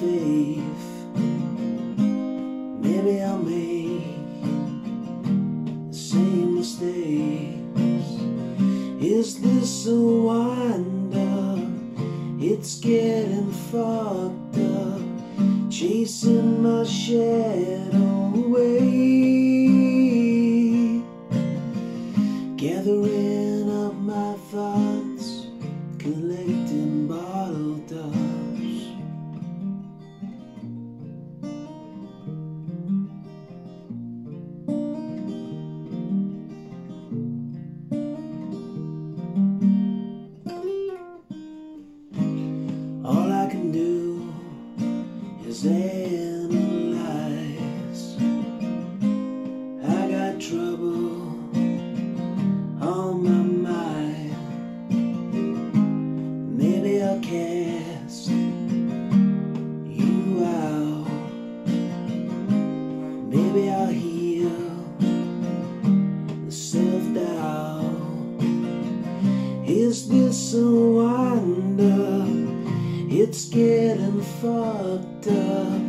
faith. Maybe I'll make the same mistakes. Is this a wind up? It's getting fucked up. Chasing my shadow away. Gathering up my thoughts, collecting. Is analyze. I got trouble on my mind. Maybe I'll cast you out. Maybe I'll heal the self doubt. Is this a? It's getting fucked up,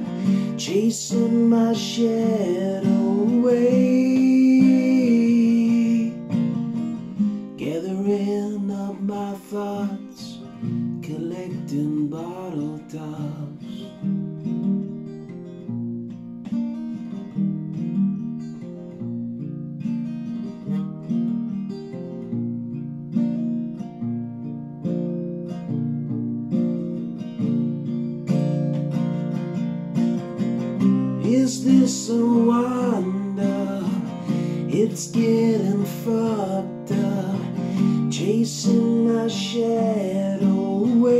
chasing my shadow away, gathering up my thoughts, collecting bottle tops. Is this a wonder? It's getting fucked up, chasing my shadow away.